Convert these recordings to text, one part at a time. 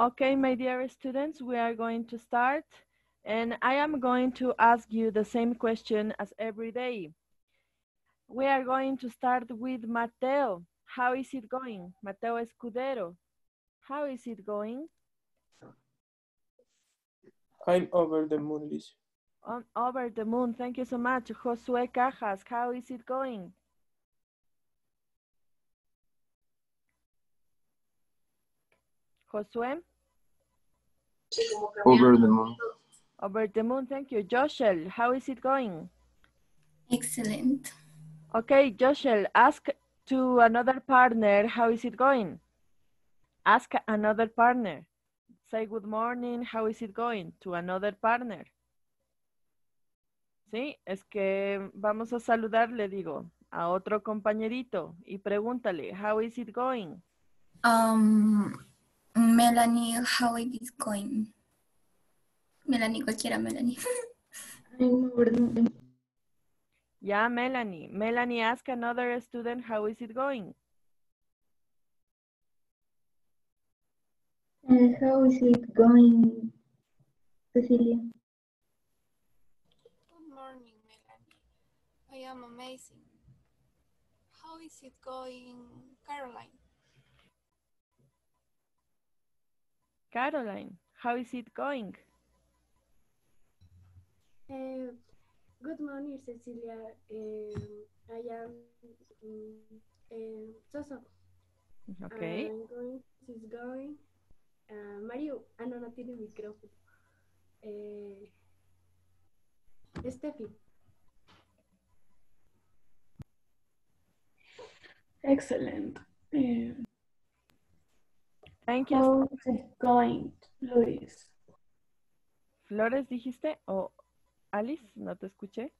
Okay, my dear students, we are going to start. And I am going to ask you the same question as every day. We are going to start with Mateo. How is it going? Mateo Escudero. How is it going? I'm over the moon, Liz. On over the moon. Thank you so much. Josue Cajas, how is it going? Josue, Over the moon. over the moon. Thank you. Joshel, how is it going? Excellent. Okay, Joshel, ask to another partner, how is it going? Ask another partner. Say good morning, how is it going? To another partner. Sí, es que vamos a saludar, le digo, a otro compañerito y pregúntale, how is it going? Um, Melanie, how it is going? Melanie, cualquiera Melanie. I'm over the moon. Yeah, Melanie. Melanie, ask another student, how is it going? Uh, how is it going, Cecilia? Good morning, Melanie. I am amazing. How is it going, Caroline? Caroline, how is it going? Uh, good morning, Cecilia. Um, I am um, um, Soso. Okay. I'm going, she's going. Uh, Mario, ah, no, no tiene micrófono. Eh, Steffi, Excellent. Uh, Thank you. how is it going, Luis? Flores, dijiste, o Alice, no te escuché.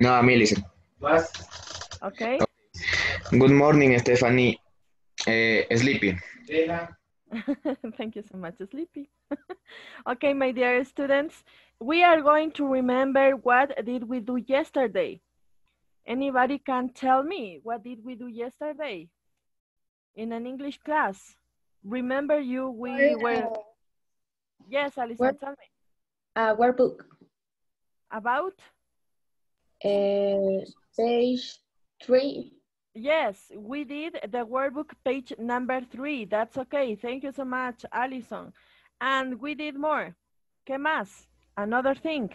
No, a mí, listen. Okay. Good morning, Stephanie. Eh, sleepy. Thank you so much, Sleepy. okay, my dear students, we are going to remember what did we do yesterday. Anybody can tell me what did we do yesterday in an English class? Remember you, we were, yes, Alison, What? tell me. Uh, workbook, About? uh, page three. Yes, we did the workbook page number three. That's okay. Thank you so much, Alison. And we did more. ¿Qué más? Another thing.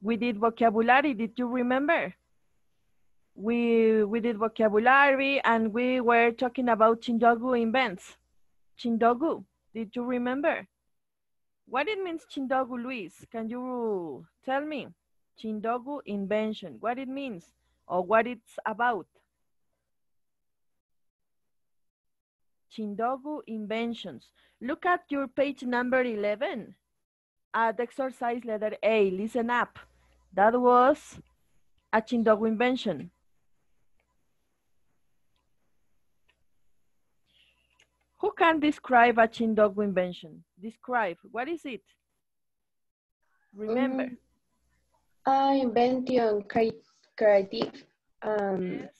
We did vocabulary. Did you remember? We, we did vocabulary and we were talking about Chindogu invents. Chindogu, did you remember? What it means Chindogu, Luis? Can you tell me? Chindogu invention, what it means or what it's about? Chindogu inventions. Look at your page number 11 at exercise letter A. Listen up. That was a Chindogu invention. Can describe a Chindogu invention? Describe. What is it? Remember. Mm, uh, invention, cre- creative, um, Yes.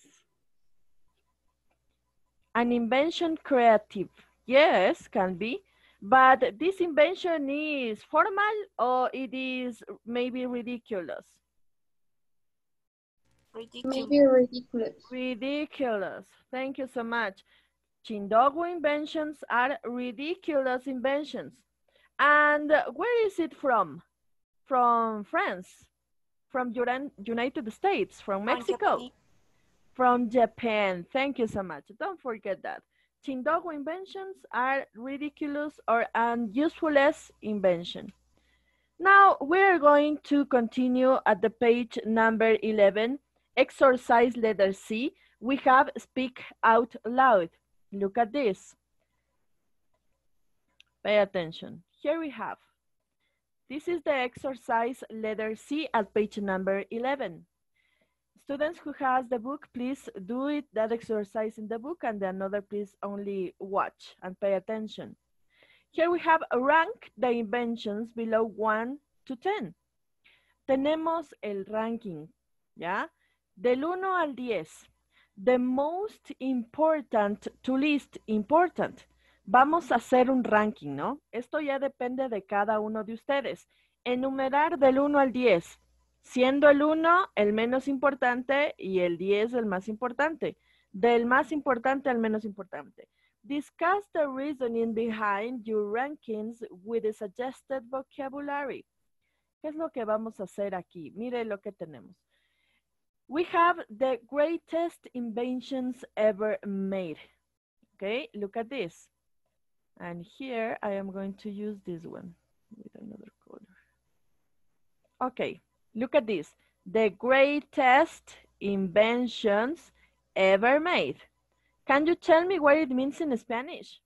An invention creative. Yes, can be. But this invention is formal or it is maybe ridiculous? Ridiculous. maybe ridiculous. Ridiculous. Thank you so much. Chindogu inventions are ridiculous inventions. And where is it from? From France, from United States, from Mexico. From Japan. Thank you so much. Don't forget that. Chindogu inventions are ridiculous or useless invention. Now we're going to continue at the page number 11, exercise letter C. We have speak out loud. Look at this. Pay attention. Here we have. This is the exercise letter C at page number 11. Students who has the book, please do it, that exercise in the book, and the another please only watch and pay attention. Here we have rank the inventions below 1 to 10. Tenemos el ranking, ¿ya? Del 1 al 10. The most important to least important. vamos a hacer un ranking, ¿no? Esto ya depende de cada uno de ustedes. Enumerar del 1 al 10, siendo el 1 el menos importante y el 10 el más importante. Del más importante al menos importante. Discuss the reasoning behind your rankings with the suggested vocabulary. ¿Qué es lo que vamos a hacer aquí? Mire lo que tenemos. We have the greatest inventions ever made. Okay, look at this. And here I am going to use this one with another color. Okay, look at this. The greatest inventions ever made. Can you tell me what it means in Spanish?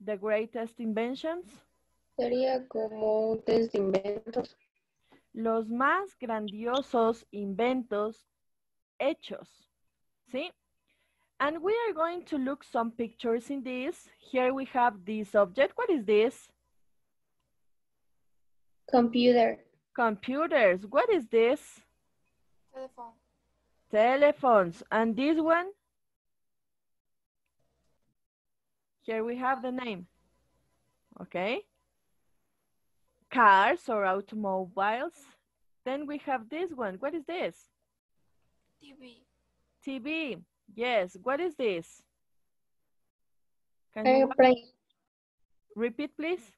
The greatest inventions. Sería como un test de inventos. Los más grandiosos inventos hechos. ¿Sí? And we are going to look some pictures in this. Here we have this object. What is this? Computer. Computers. What is this? Telephone. Telephones. And this one? Here we have the name. Okay. Cars or automobiles. Then we have this one. What is this? TV. TV. Yes. What is this? Can you Airplane. repeat, please?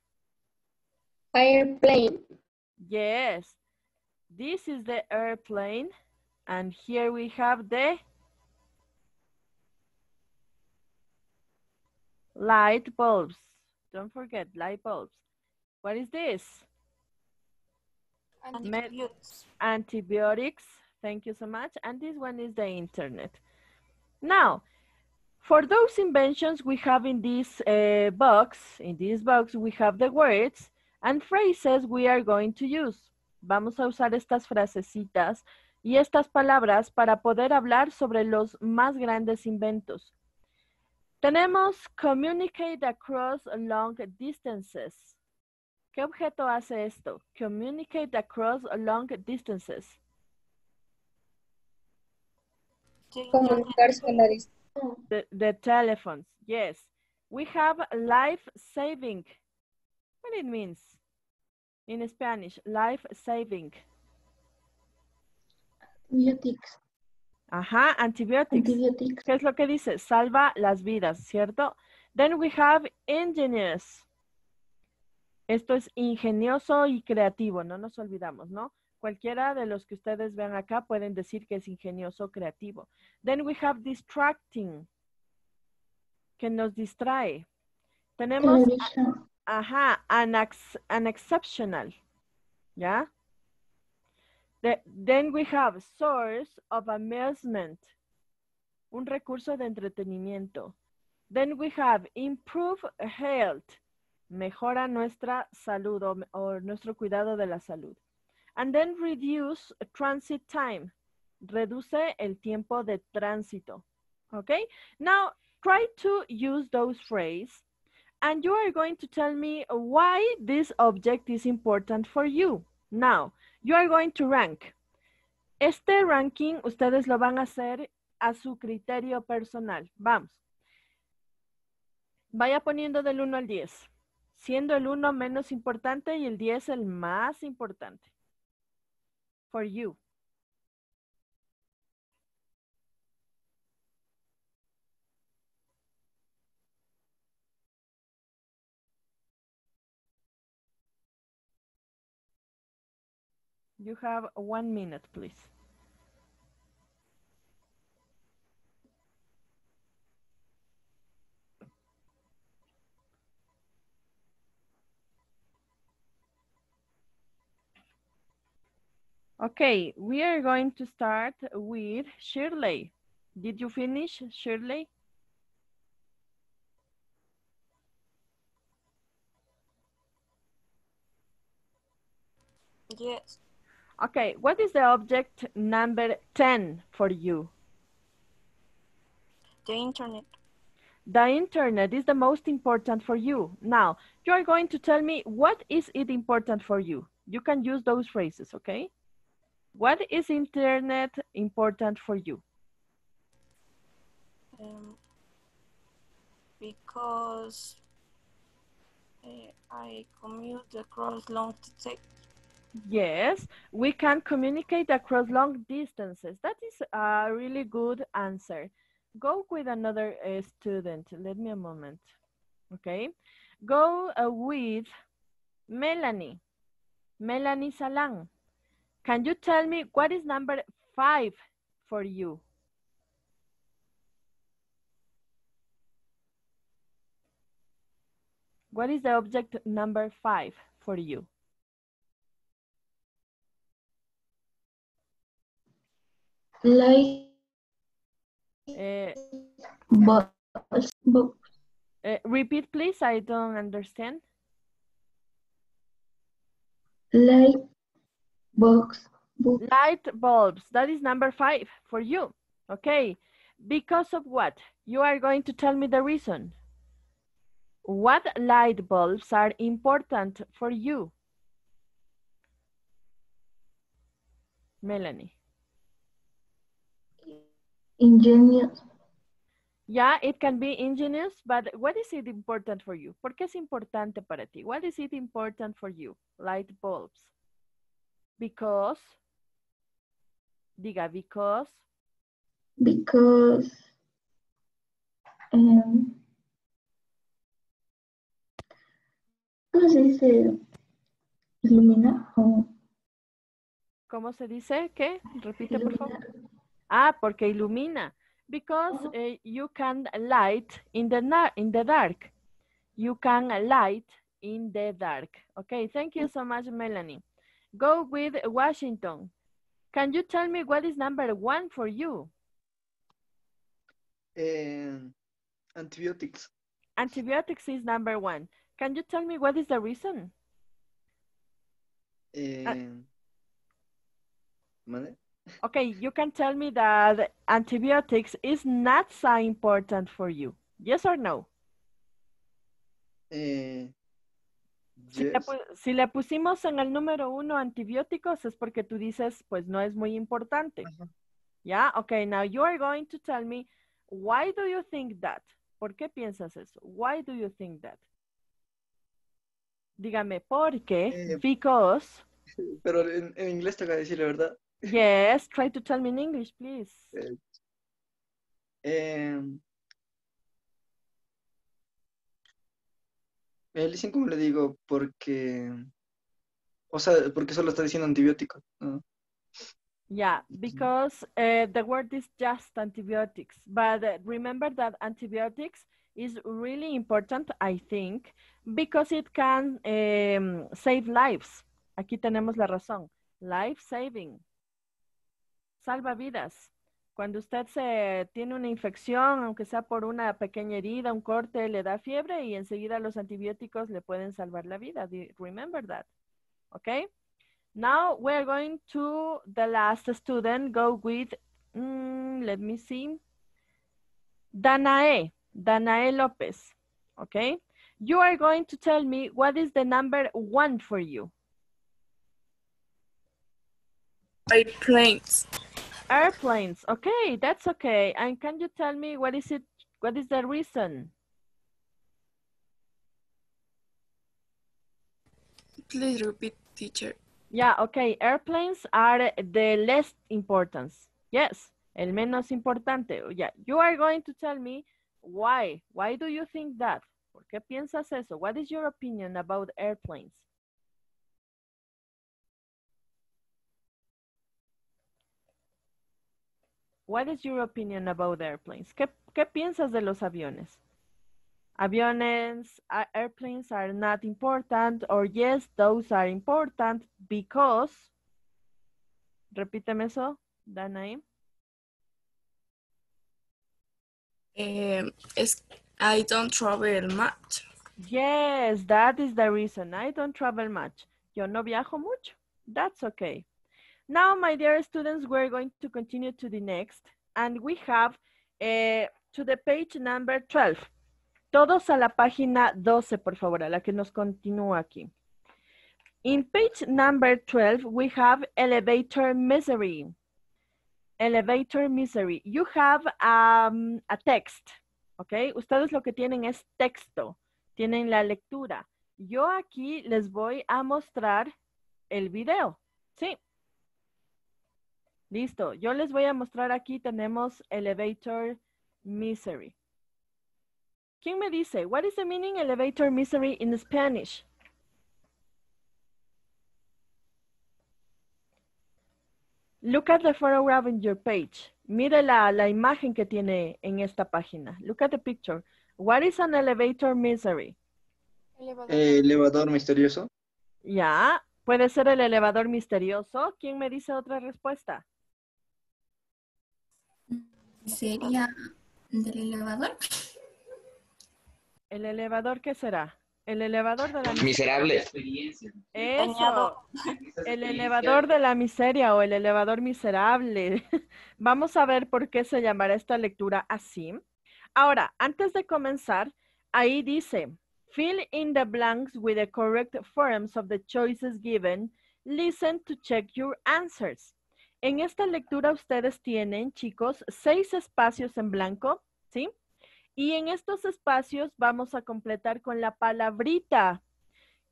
Airplane. Yes. This is the airplane. And here we have the light bulbs. Don't forget light bulbs. What is this? Antibiotics. Antibiotics. Thank you so much. And this one is the internet. Now, for those inventions we have in this uh, box, in this box we have the words and phrases we are going to use. Vamos a usar estas frasecitas y estas palabras para poder hablar sobre los más grandes inventos. Tenemos communicate across long distances. ¿Qué objeto hace esto? Communicate across long distances. Comunicarse la distancia. The, the telephones, yes. We have life saving. What it means in Spanish, life saving. Antibiotics. Ajá, antibiotics. Antibiotics. ¿Qué es lo que dice? Salva las vidas, ¿cierto? Then we have ingenious. Esto es ingenioso y creativo, no nos olvidamos, ¿no? Cualquiera de los que ustedes vean acá pueden decir que es ingenioso o creativo. Then we have distracting, que nos distrae. Tenemos, ajá, unex- unexceptional, ¿ya? The- then we have source of amusement, un recurso de entretenimiento. Then we have improve health, mejora nuestra salud o, nuestro cuidado de la salud. And then reduce transit time, reduce el tiempo de tránsito. Okay? Now try to use those phrases and you are going to tell me why this object is important for you. Now, you are going to rank. Este ranking ustedes lo van a hacer a su criterio personal. Vamos. Vaya poniendo del 1 al 10, siendo el 1 menos importante y el 10 el más importante. For you. You have one minute, please. Okay, we are going to start with Shirley. Did you finish, Shirley? Yes. Okay, what is the object number 10 for you? The internet. The internet is the most important for you. Now, you are going to tell me what is it important for you. You can use those phrases, okay? What is internet important for you? um, because uh, I commute across long distance. Yes, we can communicate across long distances. That is a really good answer. Go with another uh, student. Let me a moment. Okay. Go uh, with Melanie. Melanie Salang. Can you tell me what is number five for you? What is the object number five for you? Like Uh, balls, uh, repeat, please. I don't understand. light book, Light bulbs. That is number five for you. Okay. Because of what? You are going to tell me the reason. What light bulbs are important for you? Melanie. ingenious, Yeah, it can be ingenious, but what is it important for you? ¿Por qué es importante para ti? What is it important for you? Light bulbs. Because, diga, because, because um, ¿cómo se dice? Ilumina ¿cómo se dice? ¿Qué? Repite, por favor. Ah, porque ilumina. Because eh, you can light in the, in the dark. You can light in the dark. Okay, thank you so much, Melanie. Go with Washington. Can you tell me what is number one for you? Eh, antibiotics. Antibiotics is number one. Can you tell me what is the reason? Eh, ¿mande? Okay, you can tell me that antibiotics is not so important for you. Yes or no? Si, le, yes. pu- si le pusimos en el número uno antibióticos es porque tú dices, pues no es muy importante. ¿Ya? Okay, now you are going to tell me, why do you think that? ¿Por qué piensas eso? Why do you think that? Dígame, ¿por qué? Eh, Because. Pero en, en inglés toca decirle, ¿verdad? Yes, try to tell me in English, please. Eh, eh, eh, listen, como le digo, porque, o sea, porque solo está diciendo antibiótico. ¿no? Yeah, because uh, the word is just antibiotics. But uh, remember that antibiotics is really important, I think, because it can um, save lives. Aquí tenemos la razón. Life saving. Salva vidas. Cuando usted se tiene una infección, aunque sea por una pequeña herida, un corte, le da fiebre y enseguida los antibióticos le pueden salvar la vida. Remember that. Okay? Now we're going to the last student. Go with, mm, let me see, Danae, Danae Lopez. Okay, you are going to tell me what is the number one for you. Airplanes. Airplanes. Okay, that's okay. And can you tell me what is it? What is the reason? Please repeat, teacher. Yeah, okay. Airplanes are the less importance. Yes, el menos importante. Yeah, you are going to tell me why. Why do you think that? ¿Por qué piensas eso? What is your opinion about airplanes? What is your opinion about airplanes? ¿Qué, qué piensas de los aviones? Aviones, airplanes are not important, or yes, those are important because. Repíteme eso, Danae. Eh, es, I don't travel much. Yes, that is the reason. I don't travel much. Yo no viajo mucho. That's okay. Now, my dear students, we're going to continue to the next. And we have eh, to the page number 12. Todos a la página 12, por favor, a la que nos continúa aquí. In page number 12, we have elevator misery. elevator misery. You have um, a text, ¿ok? Ustedes lo que tienen es texto, tienen la lectura. Yo aquí les voy a mostrar el video, ¿sí? Listo, yo les voy a mostrar aquí, tenemos elevator misery. ¿Quién me dice? What is the meaning elevator misery in Spanish? Look at the photograph in your page. Mire la, la imagen que tiene en esta página. Look at the picture. What is an elevator misery? Elevador. Eh, elevador misterioso. Ya, puede ser el elevador misterioso. ¿Quién me dice otra respuesta? ¿Sería del elevador? ¿El elevador qué será? El elevador de la Miserable. Eso, el elevador de la miseria o el elevador miserable. Vamos a ver por qué se llamará esta lectura así. Ahora, antes de comenzar, ahí dice, fill in the blanks with the correct forms of the choices given. Listen to check your answers. En esta lectura ustedes tienen, chicos, seis espacios en blanco, ¿sí? Y en estos espacios vamos a completar con la palabrita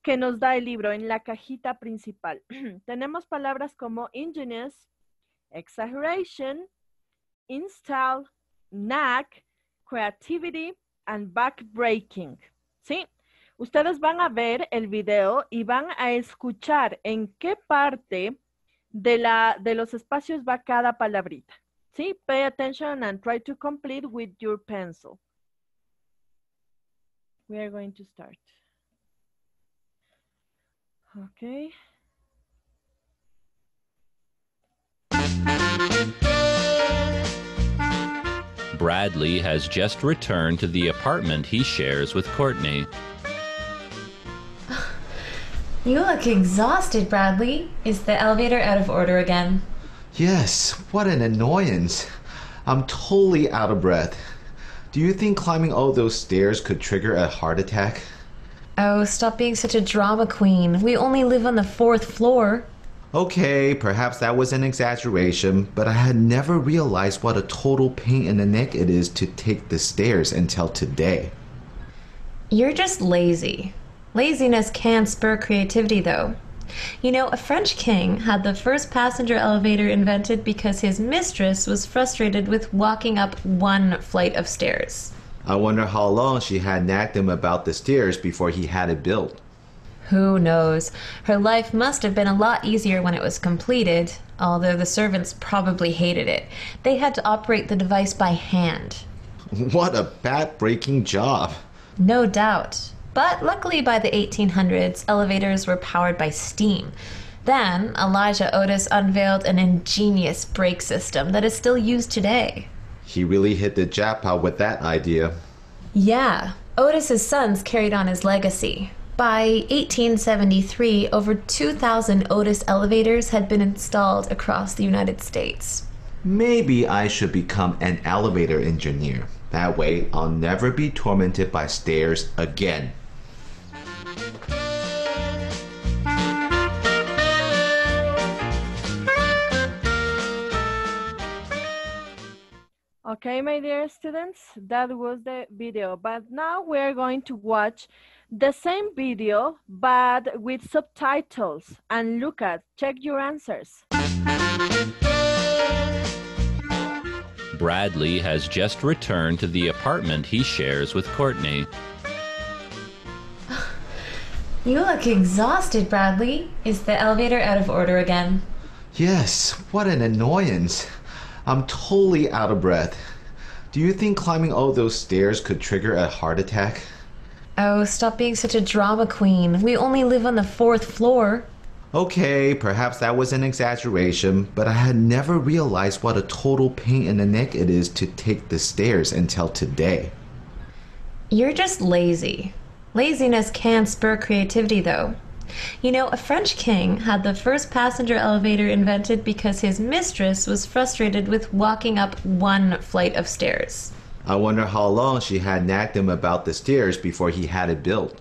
que nos da el libro en la cajita principal. Tenemos palabras como ingenious, exaggeration, install, knack, creativity, and backbreaking. ¿Sí? Ustedes van a ver el video y van a escuchar en qué parte de, la, de los espacios va cada palabrita. ¿Sí? Pay attention and try to complete with your pencil. We are going to start. Okay. Bradley has just returned to the apartment he shares with Courtney. You look exhausted, Bradley. Is the elevator out of order again? Yes, what an annoyance. I'm totally out of breath. Do you think climbing all those stairs could trigger a heart attack? Oh, stop being such a drama queen. We only live on the fourth floor. Okay, perhaps that was an exaggeration, but I had never realized what a total pain in the neck it is to take the stairs until today. You're just lazy. Laziness can spur creativity, though. You know, a French king had the first passenger elevator invented because his mistress was frustrated with walking up one flight of stairs. I wonder how long she had nagged him about the stairs before he had it built. Who knows? Her life must have been a lot easier when it was completed, although the servants probably hated it. They had to operate the device by hand. What a back breaking job. No doubt. But luckily, by the 1800s, elevators were powered by steam. Then, Elijah Otis unveiled an ingenious brake system that is still used today. He really hit the jackpot with that idea. Yeah, Otis's sons carried on his legacy. By 1873, over 2,000 Otis elevators had been installed across the United States. Maybe I should become an elevator engineer. That way, I'll never be tormented by stairs again. Okay, my dear students, that was the video. But now we're going to watch the same video, but with subtitles. And look at, check your answers. Bradley has just returned to the apartment he shares with Courtney. You look exhausted, Bradley. Is the elevator out of order again? Yes, what an annoyance. I'm totally out of breath. Do you think climbing all those stairs could trigger a heart attack? Oh, stop being such a drama queen. We only live on the fourth floor. Okay, perhaps that was an exaggeration, but I had never realized what a total pain in the neck it is to take the stairs until today. You're just lazy. Laziness can spur creativity, though. You know, a French king had the first passenger elevator invented because his mistress was frustrated with walking up one flight of stairs. I wonder how long she had nagged him about the stairs before he had it built.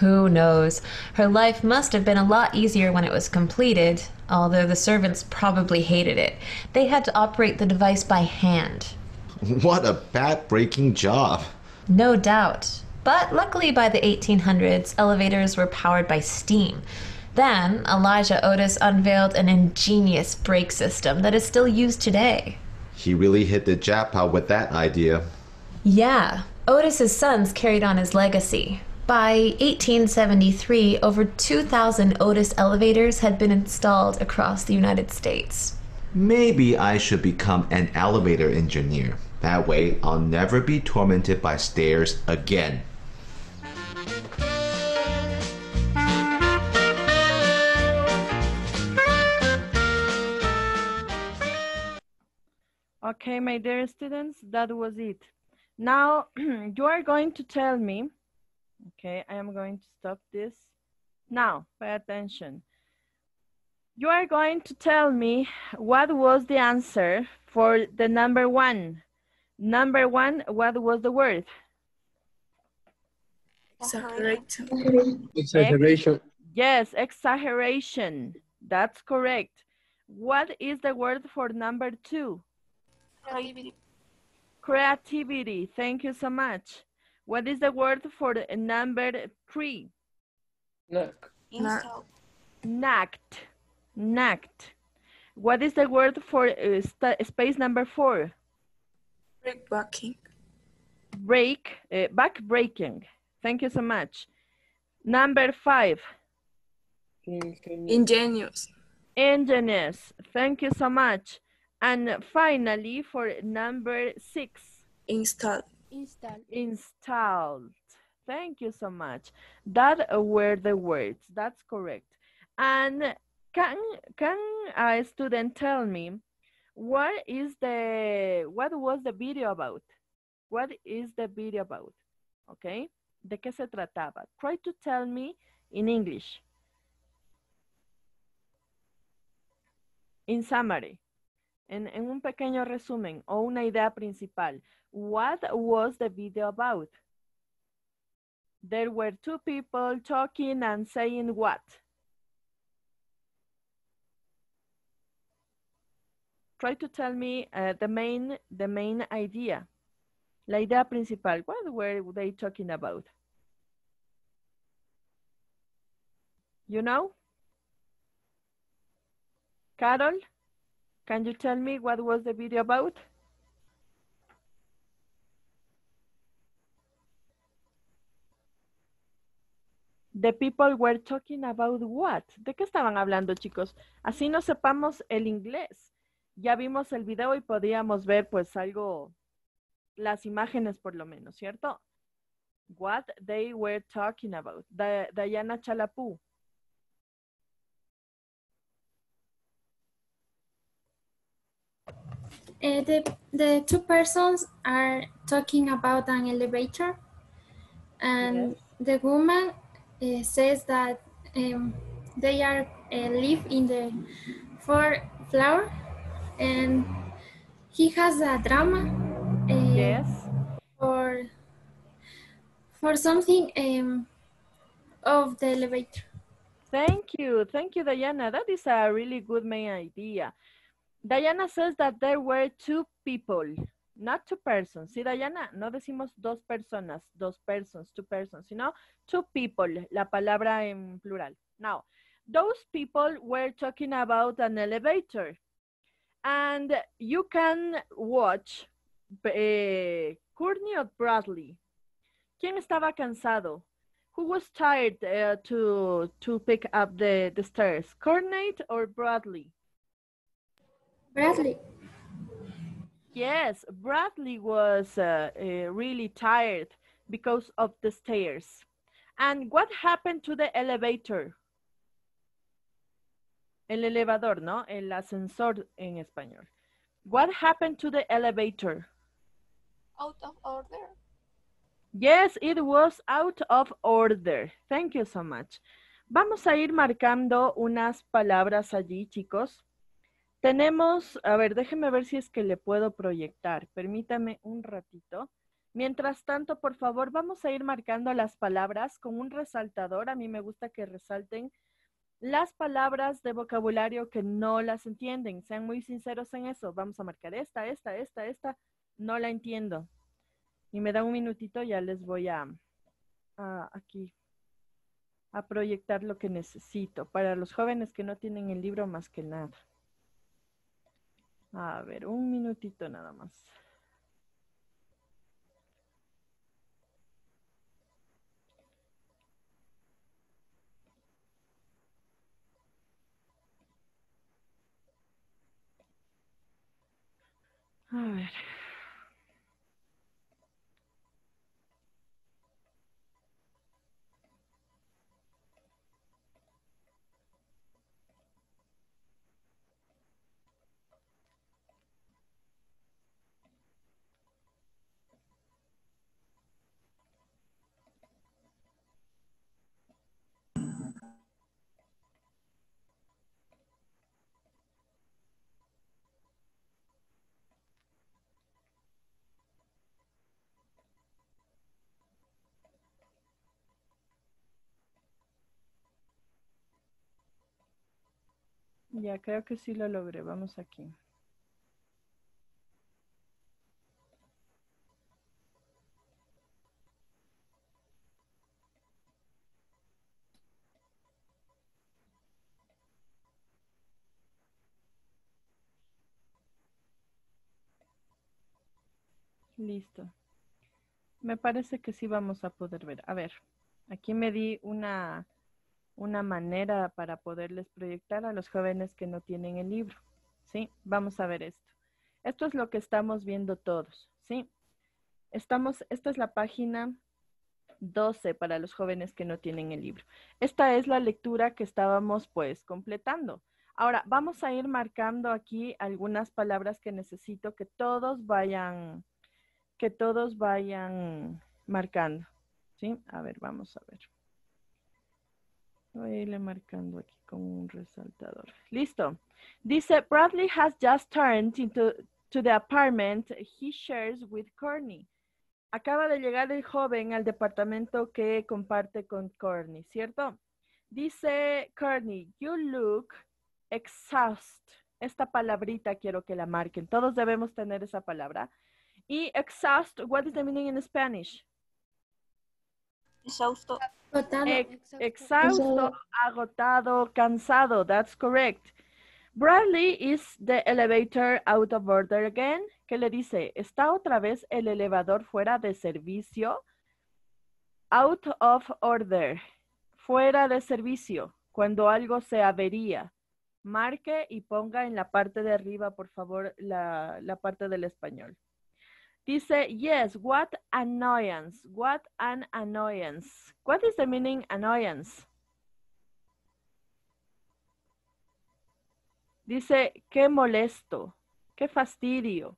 Who knows? Her life must have been a lot easier when it was completed, although the servants probably hated it. They had to operate the device by hand. What a back-breaking job. No doubt. But luckily, by the 1800s, elevators were powered by steam. Then, Elijah Otis unveiled an ingenious brake system that is still used today. He really hit the jackpot with that idea. Yeah, Otis's sons carried on his legacy. By 1873, over 2,000 Otis elevators had been installed across the United States. Maybe I should become an elevator engineer. That way, I'll never be tormented by stairs again. Okay, my dear students, that was it. Now, you are going to tell me, okay, I am going to stop this. Now, pay attention. You are going to tell me what was the answer for the number one. Number one, what was the word? Exaggeration. Exaggeration. Yes, exaggeration. That's correct. What is the word for number two? Creativity. Creativity. Thank you so much. What is the word for the number three? Knack. Install. Knacked. Knacked. What is the word for uh, space number four? Breakbacking. Break, uh, back breaking. Thank you so much. Number five, Ingenious. ingenious. Thank you so much. And finally, for number six, Install. Install. installed. Thank you so much. That were the words. That's correct. And can can a student tell me what is the what was the video about? What is the video about? Okay? ¿De qué se trataba? Try to tell me in English. In summary. En, en un pequeño resumen o una idea principal. What was the video about? There were two people talking and saying what? Try to tell me uh, the main the main idea. La idea principal. What were they talking about? You know? Carol, can you tell me what was the video about? The people were talking about what? ¿De qué estaban hablando, chicos? Así no sepamos el inglés. Ya vimos el video y podíamos ver pues algo, las imágenes por lo menos, ¿cierto? What they were talking about. Da- Diana Chalapú. Uh, the, the two persons are talking about an elevator and the woman uh, says that um, they are uh, live in the fourth floor and he has a drama uh, Yes. for for something um, of the elevator Thank you. Thank you, Diana. That is a really good main idea. Diana says that there were two people, not two persons. Sí, Diana, no decimos dos personas, dos persons, two persons, sino two people, la palabra en plural. Now, those people were talking about an elevator. And you can watch eh, Courtney or Bradley. ¿Quién estaba cansado? Who was tired uh, to to pick up the, the stairs? Courtney or Bradley? Bradley Yes, Bradley was uh, uh, really tired because of the stairs. And what happened to the elevator? El elevador, ¿no? El ascensor en español. What happened to the elevator? Out of order. Yes, it was out of order. Thank you so much. Vamos a ir marcando unas palabras allí, chicos. Tenemos, a ver, déjeme ver si es que le puedo proyectar. Permítame un ratito. Mientras tanto, por favor, vamos a ir marcando las palabras con un resaltador. A mí me gusta que resalten las palabras de vocabulario que no las entienden. Sean muy sinceros en eso. Vamos a marcar esta, esta, esta, esta. No la entiendo. Y me da un minutito, ya les voy a, a aquí a proyectar lo que necesito para los jóvenes que no tienen el libro más que nada. A ver, un minutito nada más. A ver. Ya creo que sí lo logré. Vamos aquí. Listo. Me parece que sí vamos a poder ver. A ver, aquí me di una, una manera para poderles proyectar a los jóvenes que no tienen el libro. ¿Sí? Vamos a ver esto. Esto es lo que estamos viendo todos. ¿Sí? Estamos, esta es la página 12 para los jóvenes que no tienen el libro. Esta es la lectura que estábamos pues completando. Ahora, vamos a ir marcando aquí algunas palabras que necesito que todos vayan, que todos vayan marcando. ¿Sí? A ver, vamos a ver. Voy a irle marcando aquí con un resaltador. Listo. Dice, Bradley has just turned into to the apartment he shares with Courtney. Acaba de llegar el joven al departamento que comparte con Courtney, ¿cierto? Dice Courtney, you look exhaust. Esta palabrita quiero que la marquen. Todos debemos tener esa palabra. Y exhaust, what is the meaning in Spanish? Exhausto. Ex- exhausto, agotado, cansado. That's correct. Bradley is the elevator out of order again. ¿Qué le dice? ¿Está otra vez el elevador fuera de servicio? Out of order. Fuera de servicio. Cuando algo se avería. Marque y ponga en la parte de arriba, por favor, la, la parte del español. Dice, yes, what annoyance, what an annoyance. What is the meaning annoyance? Dice, qué molesto, qué fastidio,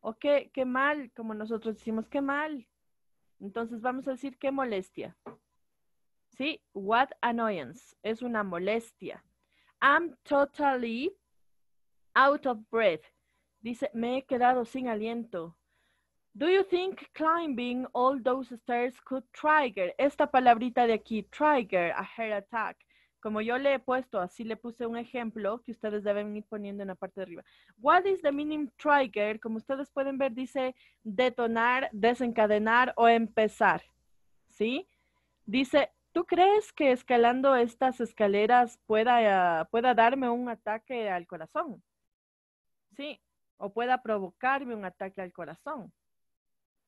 o qué, qué mal, como nosotros decimos, qué mal. Entonces vamos a decir qué molestia. ¿Sí? What annoyance es una molestia. I'm totally out of breath. Dice, me he quedado sin aliento. Do you think climbing all those stairs could trigger? Esta palabrita de aquí, trigger a heart attack. Como yo le he puesto, así le puse un ejemplo que ustedes deben ir poniendo en la parte de arriba. What is the meaning trigger? Como ustedes pueden ver, dice detonar, desencadenar o empezar. ¿Sí? Dice, ¿tú crees que escalando estas escaleras pueda, pueda darme un ataque al corazón? Sí, o pueda provocarme un ataque al corazón.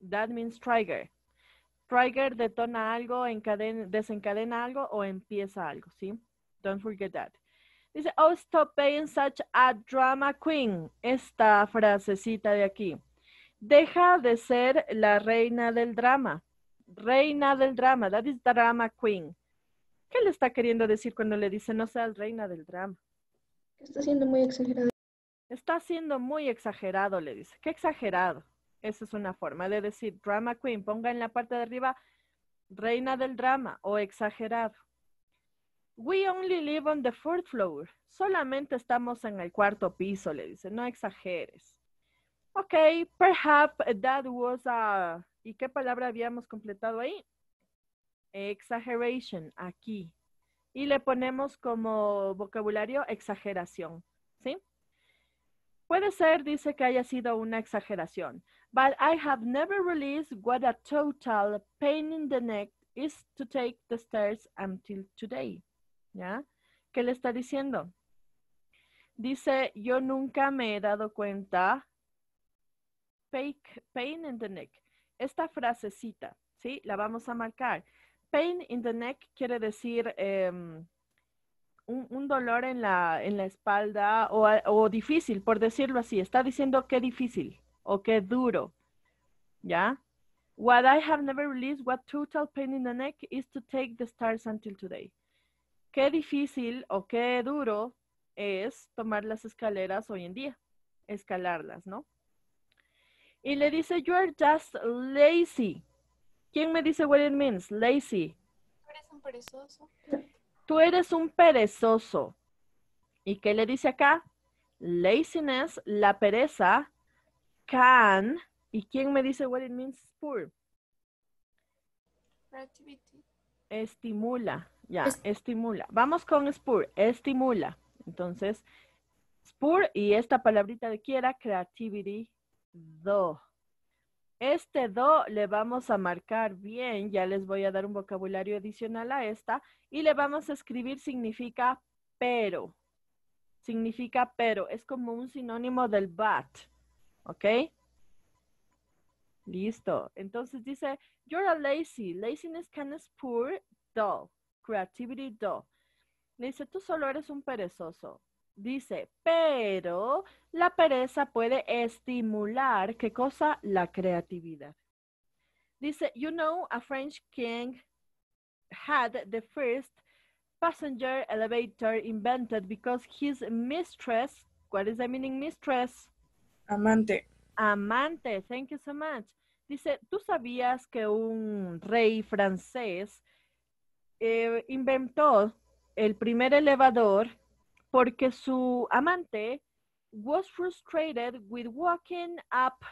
That means trigger. Trigger detona algo, encadena, desencadena algo o empieza algo, ¿sí? Don't forget that. Dice, oh, stop being such a drama queen. Esta frasecita de aquí. Deja de ser la reina del drama. Reina del drama. That is drama queen. ¿Qué le está queriendo decir cuando le dice no seas reina del drama? Está siendo muy exagerado. Está siendo muy exagerado, le dice. ¿Qué exagerado? Esa es una forma de decir drama queen. Ponga en la parte de arriba reina del drama o exagerado. We only live on the fourth floor. Solamente estamos en el cuarto piso, le dice. No exageres. Ok, perhaps that was a ¿Y qué palabra habíamos completado ahí? Exaggeration, aquí. Y le ponemos como vocabulario exageración, ¿sí? Puede ser, dice que haya sido una exageración. But I have never realized what a total pain in the neck is to take the stairs until today. ¿Ya? ¿Qué le está diciendo? Dice, yo nunca me he dado cuenta. Pain in the neck. Esta frasecita, ¿sí? La vamos a marcar. Pain in the neck quiere decir em, un, dolor en la, en la espalda o, o difícil, por decirlo así. Está diciendo qué difícil o qué duro. ¿Ya? What I have never released, what total pain in the neck is to take the stairs until today. Qué difícil o qué duro es tomar las escaleras hoy en día, escalarlas, ¿no? Y le dice, you are just lazy. ¿Quién me dice what it means? Lazy. ¿Eres un perezoso? Tú eres un perezoso. ¿Y qué le dice acá? Laziness, la pereza, can. ¿Y quién me dice what it means? Spur. Creativity. Estimula. Ya, estimula. Vamos con spur. Estimula. Entonces, spur y esta palabrita de quiera, creativity, do. Este do le vamos a marcar bien, ya les voy a dar un vocabulario adicional a esta, y le vamos a escribir significa pero. Significa pero, es como un sinónimo del but, ¿ok? Listo. Entonces dice, you're a lazy. Laziness can spur do. Creativity do. Dice, tú solo eres un perezoso. Dice, pero la pereza puede estimular, ¿qué cosa? La creatividad. Dice, you know, a French king had the first passenger elevator invented because his mistress, what is the meaning mistress? Amante. Amante, thank you so much. Dice, ¿tú sabías que un rey francés eh, inventó el primer elevador porque su amante was frustrated with walking up,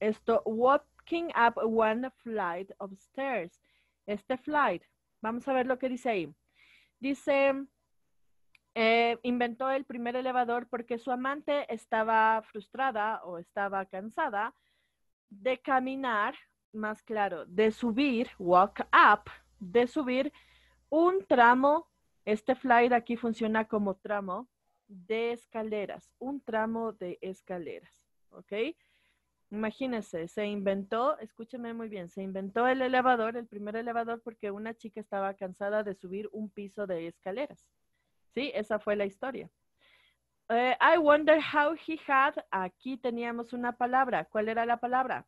esto, walking up one flight of stairs. Este flight, vamos a ver lo que dice ahí. Dice, eh, inventó el primer elevador porque su amante estaba frustrada o estaba cansada de caminar, más claro, de subir, walk up, de subir un tramo este flight aquí funciona como tramo de escaleras, un tramo de escaleras, ¿ok? Imagínense, se inventó, escúcheme muy bien, se inventó el elevador, el primer elevador, porque una chica estaba cansada de subir un piso de escaleras. Sí, esa fue la historia. Eh, I wonder how he had, aquí teníamos una palabra. ¿Cuál era la palabra?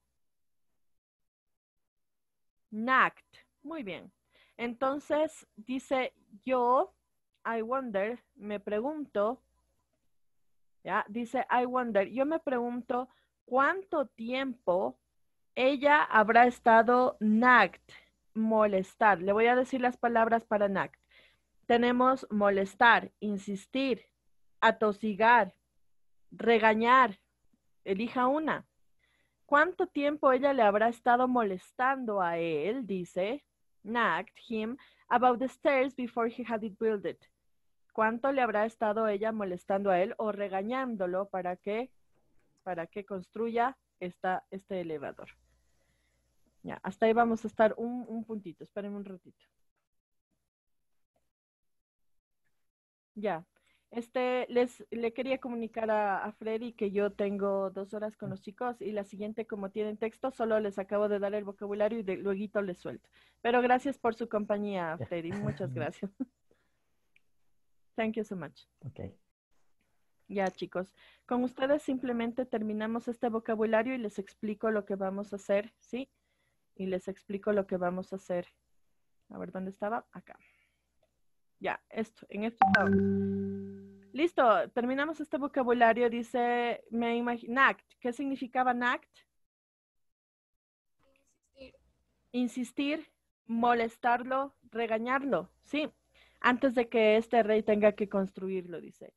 Nact. Muy bien. Entonces dice yo, I wonder, me pregunto, ya, dice I wonder, yo me pregunto cuánto tiempo ella habrá estado nagged, molestar. Le voy a decir las palabras para nagged. Tenemos molestar, insistir, atosigar, regañar. Elija una. ¿Cuánto tiempo ella le habrá estado molestando a él? Dice, nagged him about the stairs before he had it built it. ¿Cuánto le habrá estado ella molestando a él o regañándolo para que, para que construya esta, este elevador? Ya, hasta ahí vamos a estar un, un puntito. Espérenme un ratito. Ya. Este, les, le quería comunicar a, a, Freddy que yo tengo dos horas con los chicos y la siguiente, como tienen texto, solo les acabo de dar el vocabulario y de, luego les suelto. Pero gracias por su compañía, Freddy. Muchas gracias. Thank you so much. Okay. Ya, chicos. Con ustedes simplemente terminamos este vocabulario y les explico lo que vamos a hacer, ¿sí? Y les explico lo que vamos a hacer. A ver, ¿dónde estaba? Acá. Ya, esto, en esto estaba. Listo, terminamos este vocabulario. Dice, me imagino, nact. ¿Qué significaba nact? Insistir. Insistir, molestarlo, regañarlo, sí. Antes de que este rey tenga que construirlo, dice.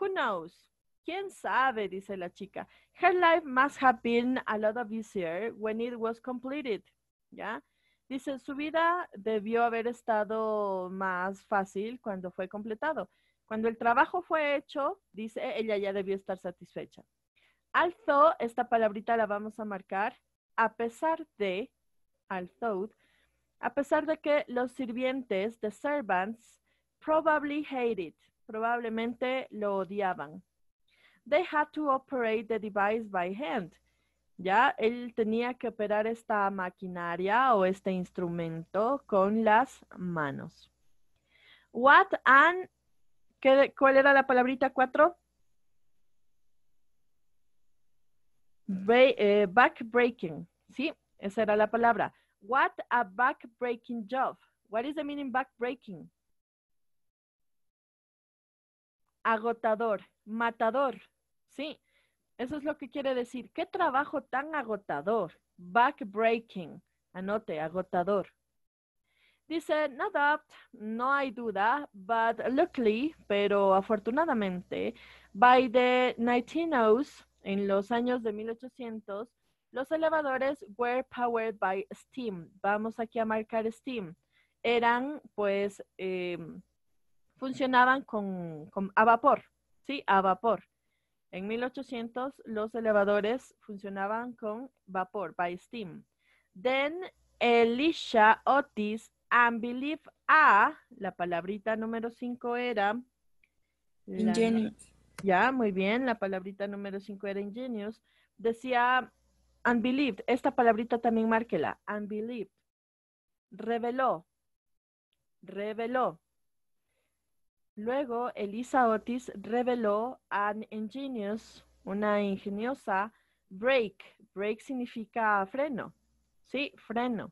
Who knows? ¿Quién sabe? Dice la chica. Her life must have been a lot of easier when it was completed. ¿Ya? Dice, su vida debió haber estado más fácil cuando fue completado. Cuando el trabajo fue hecho, dice, ella ya debió estar satisfecha. Although, esta palabrita la vamos a marcar a pesar de, a pesar de que los sirvientes, the servants, probably hate it, probablemente lo odiaban. They had to operate the device by hand. Ya, él tenía que operar esta maquinaria o este instrumento con las manos. What and, ¿qué, ¿cuál era la palabrita cuatro? Eh, backbreaking, ¿sí? Esa era la palabra. What a backbreaking job. What is the meaning backbreaking? Agotador, matador, ¿sí? Eso es lo que quiere decir. ¿Qué trabajo tan agotador? Backbreaking. Anote, agotador. Dice, no doubt, no hay duda, but luckily, pero afortunadamente, by the 1900s, en los años de 1800, los elevadores were powered by steam. Vamos aquí a marcar steam. Eran, pues, eh, funcionaban con, con, a vapor, ¿sí? A vapor. En 1800 los elevadores funcionaban con vapor, by steam. Then Elisha Otis and believe a, la palabrita número 5 era... la- Ingenious. ya, muy bien, la palabrita número 5 era ingenious. Decía unbelieved, esta palabrita también márquela, unbelieved. Reveló, reveló. Luego, Elisa Otis reveló an ingenious, una ingeniosa break. Break significa freno. Sí, freno.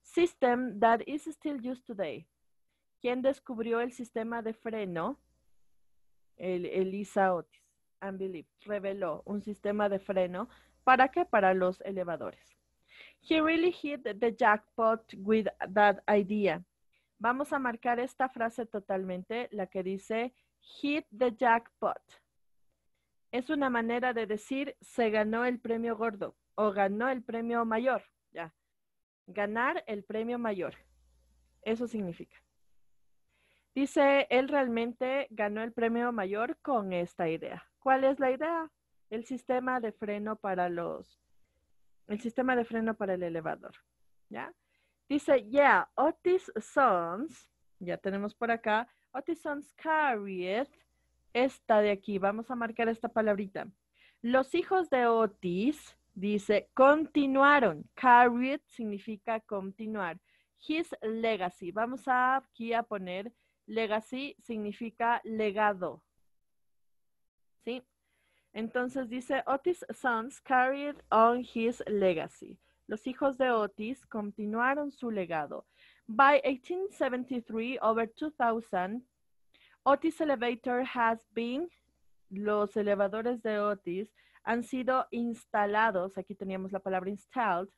System that is still used today. ¿Quién descubrió el sistema de freno? El, Elisa Otis. Unbelieved. Reveló un sistema de freno. ¿Para qué? Para los elevadores. He really hit the jackpot with that idea. Vamos a marcar esta frase totalmente, la que dice hit the jackpot. Es una manera de decir se ganó el premio gordo o ganó el premio mayor. Ya. Ganar el premio mayor. Eso significa. Dice, él realmente ganó el premio mayor con esta idea. ¿Cuál es la idea? El sistema de freno para los, el sistema de freno para el elevador. ¿Ya? Dice, yeah, Otis Sons, ya tenemos por acá, Otis Sons carried, esta de aquí, vamos a marcar esta palabrita. Los hijos de Otis, dice, continuaron. Carried significa continuar. His legacy, vamos aquí a poner, legacy significa legado. ¿Sí? Entonces dice, Otis Sons carried on his legacy. Los hijos de Otis continuaron su legado. By 1873, over 2000, Otis Elevator has been, los elevadores de Otis han sido instalados, aquí teníamos la palabra installed,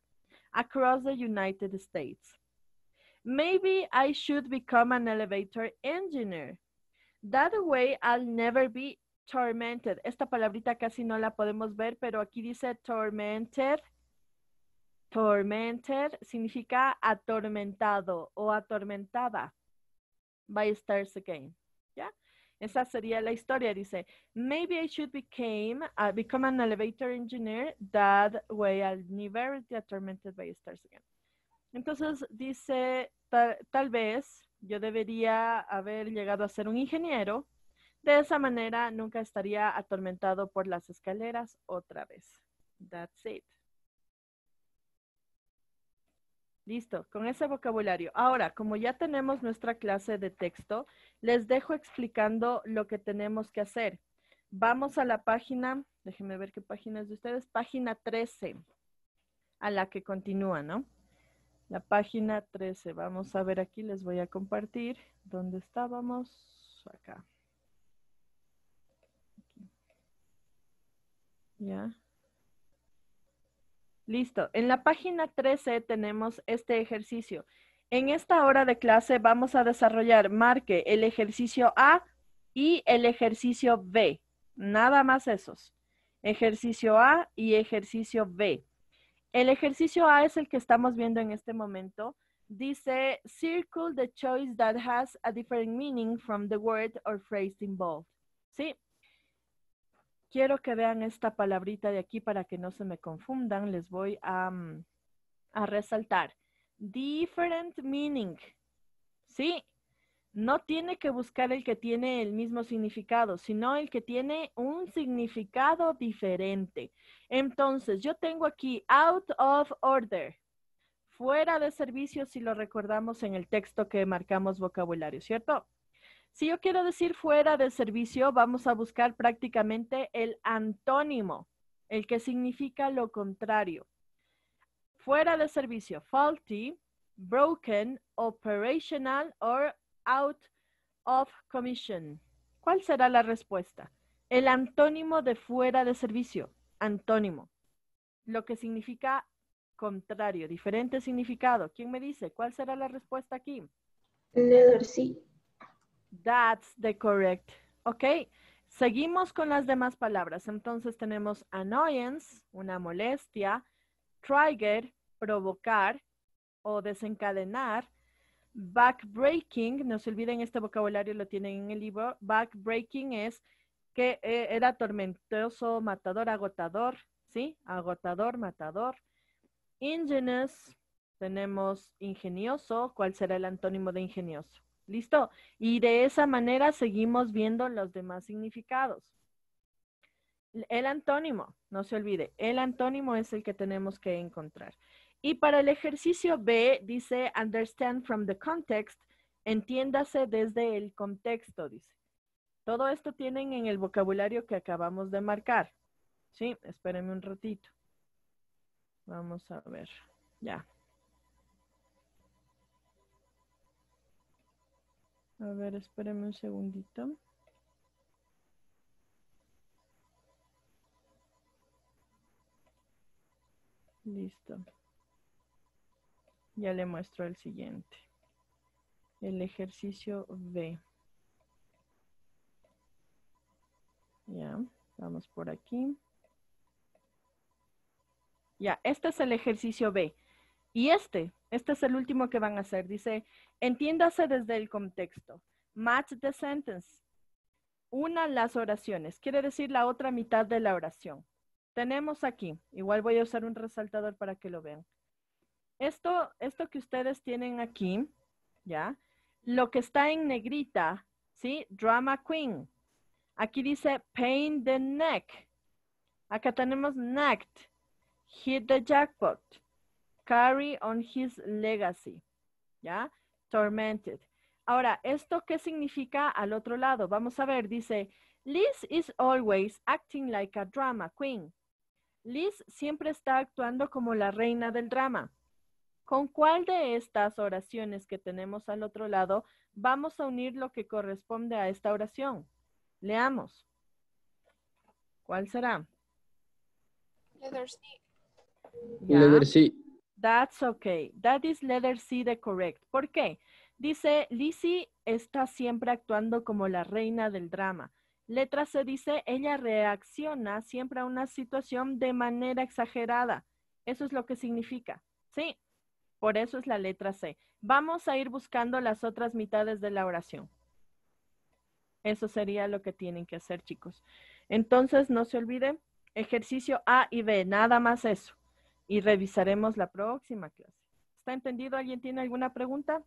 across the United States. Maybe I should become an elevator engineer. That way I'll never be tormented. Esta palabrita casi no la podemos ver, pero aquí dice tormented. Tormented significa atormentado o atormentada. By stars again. ¿Ya? Esa sería la historia. Dice, maybe I should became, uh, become an elevator engineer. That way I'll never be tormented by stars again. Entonces dice, ta- tal vez yo debería haber llegado a ser un ingeniero. De esa manera nunca estaría atormentado por las escaleras otra vez. That's it. Listo, con ese vocabulario. Ahora, como ya tenemos nuestra clase de texto, les dejo explicando lo que tenemos que hacer. Vamos a la página, déjenme ver qué página es de ustedes, página 13, a la que continúa, ¿no? La página 13, vamos a ver aquí, les voy a compartir. ¿Dónde estábamos? Acá. Aquí. Ya. Listo. En la página 13 tenemos este ejercicio. En esta hora de clase vamos a desarrollar, marque el ejercicio A y el ejercicio B. Nada más esos. Ejercicio A y ejercicio B. El ejercicio A es el que estamos viendo en este momento. Dice, circle the choice that has a different meaning from the word or phrase involved. ¿Sí? Quiero que vean esta palabrita de aquí para que no se me confundan. Les voy a, mm, a resaltar. Different meaning. ¿Sí? No tiene que buscar el que tiene el mismo significado, sino el que tiene un significado diferente. Entonces, yo tengo aquí out of order. Fuera de servicio si lo recordamos en el texto que marcamos vocabulario, ¿cierto? Si yo quiero decir fuera de servicio, vamos a buscar prácticamente el antónimo, el que significa lo contrario. Fuera de servicio, faulty, broken, operational or out of commission. ¿Cuál será la respuesta? El antónimo de fuera de servicio, antónimo, lo que significa contrario, diferente significado. ¿Quién me dice? ¿Cuál será la respuesta aquí? Letter C. That's the correct. Ok. Seguimos con las demás palabras. Entonces tenemos annoyance, una molestia, trigger, provocar o desencadenar, backbreaking, no se olviden este vocabulario, lo tienen en el libro. Backbreaking es que eh, era tormentoso, matador, agotador, ¿sí? Agotador, matador. Ingenious, tenemos ingenioso. ¿Cuál será el antónimo de ingenioso? ¿Listo? Y de esa manera seguimos viendo los demás significados. El antónimo, no se olvide, el antónimo es el que tenemos que encontrar. Y para el ejercicio B dice understand from the context, entiéndase desde el contexto, dice. Todo esto tienen en el vocabulario que acabamos de marcar. Sí, espérenme un ratito. Vamos a ver, ya. A ver, espérenme un segundito. Listo. Ya le muestro el siguiente. El ejercicio B. Ya, vamos por aquí. Ya, este es el ejercicio B. Y este, este es el último que van a hacer. Dice, entiéndase desde el contexto. Match the sentence. Una las oraciones. Quiere decir la otra mitad de la oración. Tenemos aquí, igual voy a usar un resaltador para que lo vean. Esto, esto que ustedes tienen aquí, ¿ya? Lo que está en negrita, ¿sí? Drama Queen. Aquí dice pain the neck. Acá tenemos nacked. Hit the jackpot. Carry on his legacy. ¿Ya? Tormented. Ahora, ¿esto qué significa al otro lado? Vamos a ver, dice, Liz is always acting like a drama queen. Liz siempre está actuando como la reina del drama. ¿Con cuál de estas oraciones que tenemos al otro lado vamos a unir lo que corresponde a esta oración? Leamos. ¿Cuál será? Letter C. Ya. Letter C. That's okay. That is letter C the correct. ¿Por qué? Dice, Lizzie está siempre actuando como la reina del drama. Letra C dice, ella reacciona siempre a una situación de manera exagerada. Eso es lo que significa. Sí, por eso es la letra C. Vamos a ir buscando las otras mitades de la oración. Eso sería lo que tienen que hacer, chicos. Entonces, no se olviden, ejercicio A y B, nada más eso. Y revisaremos la próxima clase. ¿Está entendido? ¿Alguien tiene alguna pregunta?